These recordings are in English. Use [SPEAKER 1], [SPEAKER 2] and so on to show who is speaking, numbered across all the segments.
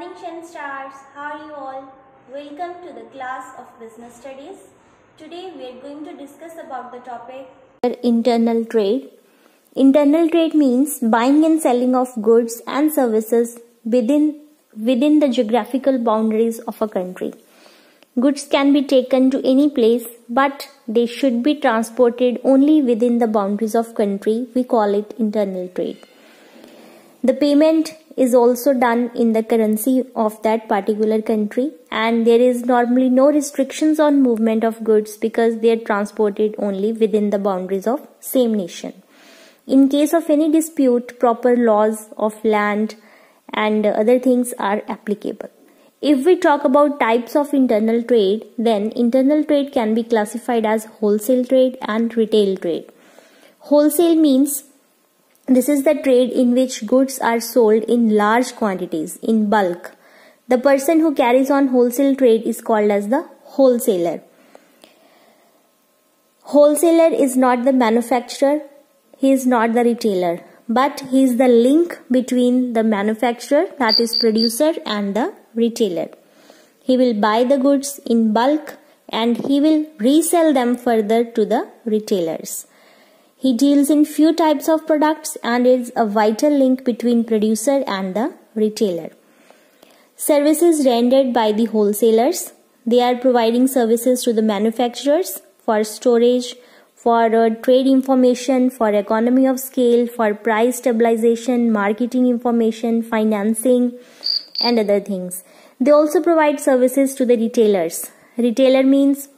[SPEAKER 1] morning Shem Stars. How are you all? Welcome to the class of business studies. Today we are going to discuss about the topic
[SPEAKER 2] internal trade. Internal trade means buying and selling of goods and services within within the geographical boundaries of a country. Goods can be taken to any place but they should be transported only within the boundaries of country. We call it internal trade. The payment is also done in the currency of that particular country and there is normally no restrictions on movement of goods because they are transported only within the boundaries of same nation. In case of any dispute, proper laws of land and other things are applicable. If we talk about types of internal trade, then internal trade can be classified as wholesale trade and retail trade. Wholesale means this is the trade in which goods are sold in large quantities, in bulk. The person who carries on wholesale trade is called as the wholesaler. Wholesaler is not the manufacturer, he is not the retailer, but he is the link between the manufacturer, that is producer, and the retailer. He will buy the goods in bulk and he will resell them further to the retailers. He deals in few types of products and is a vital link between producer and the retailer. Services rendered by the wholesalers. They are providing services to the manufacturers for storage, for uh, trade information, for economy of scale, for price stabilization, marketing information, financing, and other things. They also provide services to the retailers. Retailer means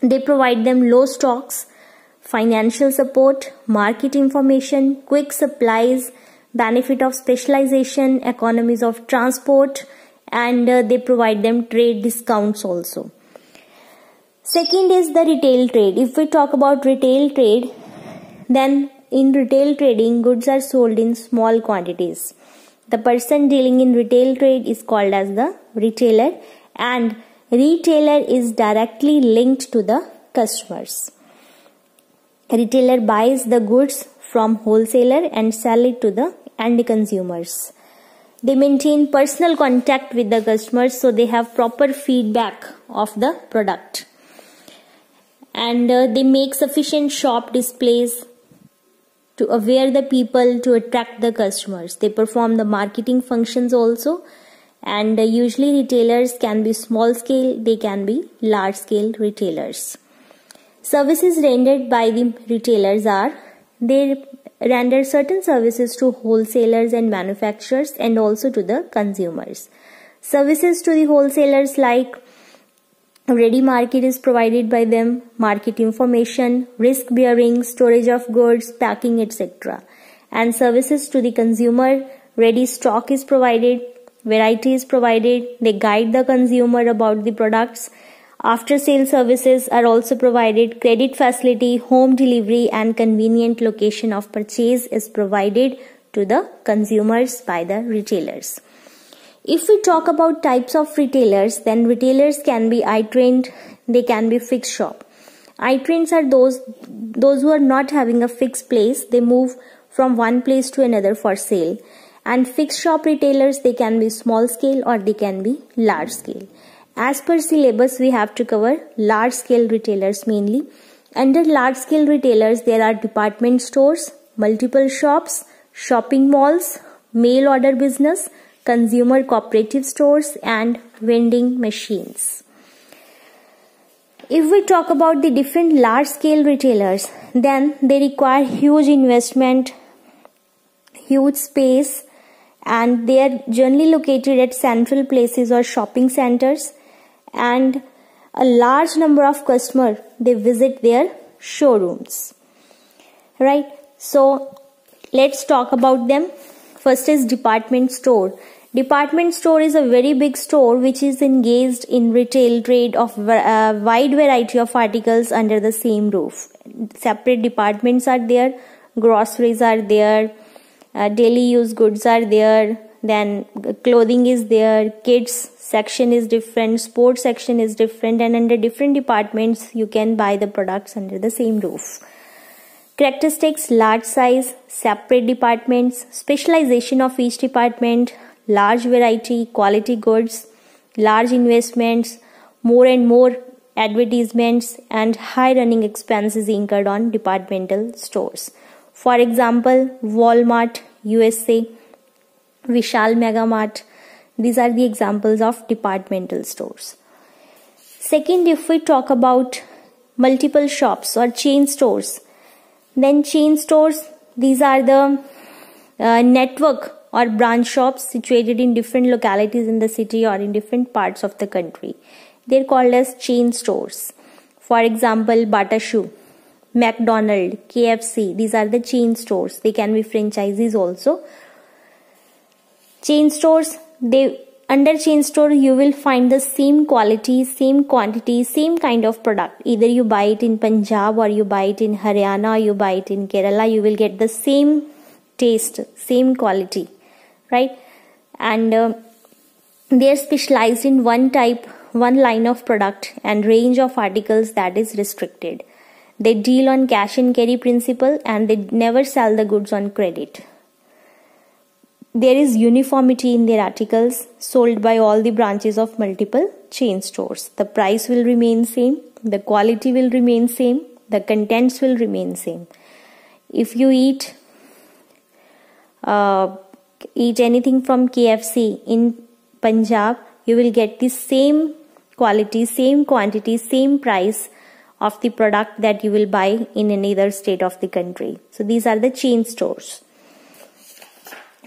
[SPEAKER 2] they provide them low stocks, financial support, market information, quick supplies, benefit of specialization, economies of transport, and uh, they provide them trade discounts also. Second is the retail trade. If we talk about retail trade, then in retail trading, goods are sold in small quantities. The person dealing in retail trade is called as the retailer, and retailer is directly linked to the customers retailer buys the goods from wholesaler and sell it to the end consumers. They maintain personal contact with the customers so they have proper feedback of the product. And uh, they make sufficient shop displays to aware the people to attract the customers. They perform the marketing functions also. And uh, usually retailers can be small scale they can be large scale retailers Services rendered by the retailers are they render certain services to wholesalers and manufacturers and also to the consumers. Services to the wholesalers like ready market is provided by them, market information, risk bearing, storage of goods, packing, etc. And services to the consumer, ready stock is provided, variety is provided, they guide the consumer about the products after sale services are also provided. Credit facility, home delivery and convenient location of purchase is provided to the consumers by the retailers. If we talk about types of retailers, then retailers can be itinerant, they can be fixed shop. Itinerants are those those who are not having a fixed place, they move from one place to another for sale. And fixed shop retailers, they can be small scale or they can be large scale. As per syllabus, we have to cover large scale retailers mainly. Under large scale retailers, there are department stores, multiple shops, shopping malls, mail order business, consumer cooperative stores, and vending machines. If we talk about the different large scale retailers, then they require huge investment, huge space, and they are generally located at central places or shopping centers and a large number of customers they visit their showrooms. Right? So let's talk about them. First is department store. Department store is a very big store which is engaged in retail trade of a uh, wide variety of articles under the same roof. Separate departments are there groceries are there uh, daily use goods are there then clothing is there kids section is different sports section is different and under different departments you can buy the products under the same roof characteristics large size separate departments specialization of each department large variety, quality goods, large investments, more and more advertisements, and high running expenses incurred on departmental stores. For example, Walmart, USA, Vishal Megamart. These are the examples of departmental stores. Second, if we talk about multiple shops or chain stores, then chain stores, these are the uh, network or branch shops situated in different localities in the city or in different parts of the country. They're called as chain stores. For example, Bata McDonald, KFC, these are the chain stores. They can be franchises also. Chain stores, they under chain store you will find the same quality, same quantity, same kind of product. Either you buy it in Punjab or you buy it in Haryana, or you buy it in Kerala, you will get the same taste, same quality right? And uh, they are specialized in one type one line of product and range of articles that is restricted. They deal on cash and carry principle and they never sell the goods on credit there is uniformity in their articles sold by all the branches of multiple chain stores the price will remain same the quality will remain same the contents will remain same if you eat uh, eat anything from KFC in Punjab, you will get the same quality, same quantity, same price of the product that you will buy in another state of the country. So these are the chain stores.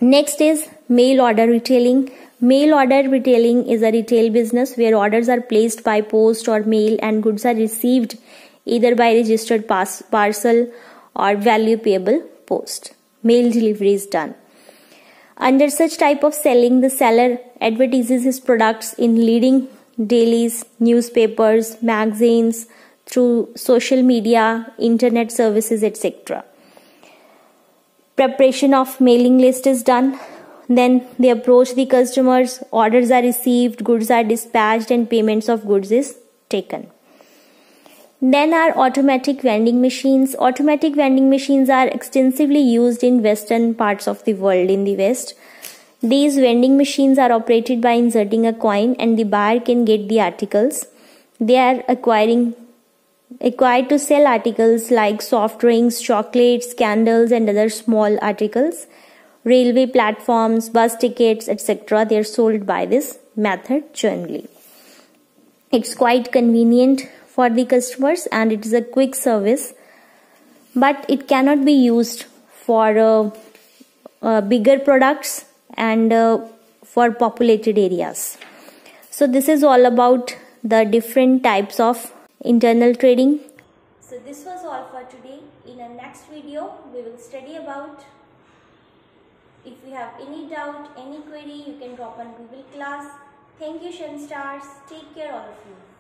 [SPEAKER 2] Next is mail order retailing. Mail order retailing is a retail business where orders are placed by post or mail and goods are received either by registered parcel or value payable post. Mail delivery is done. Under such type of selling, the seller advertises his products in leading dailies, newspapers, magazines, through social media, internet services, etc. Preparation of mailing list is done. Then they approach the customers, orders are received, goods are dispatched, and payments of goods is taken. Then are automatic vending machines. Automatic vending machines are extensively used in western parts of the world in the west. These vending machines are operated by inserting a coin and the buyer can get the articles. They are acquiring acquired to sell articles like soft drinks, chocolates, candles and other small articles. Railway platforms, bus tickets, etc. They are sold by this method generally. It's quite convenient for the customers and it is a quick service but it cannot be used for uh, uh, bigger products and uh, for populated areas so this is all about the different types of internal trading.
[SPEAKER 1] So this was all for today. In our next video we will study about if you have any doubt any query you can drop on google class. Thank you Shem stars take care all of you